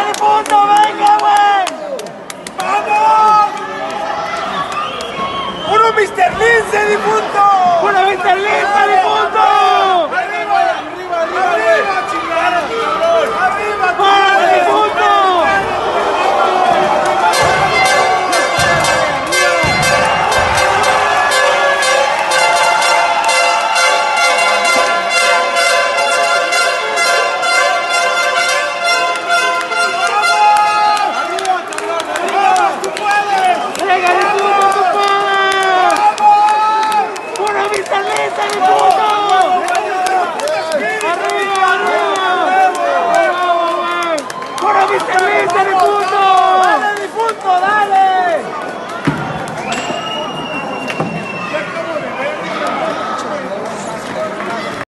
difunto! ¡Venga, güey! ¡Vamos! ¡Uno Mr. Lince, difunto! ¡Socialista,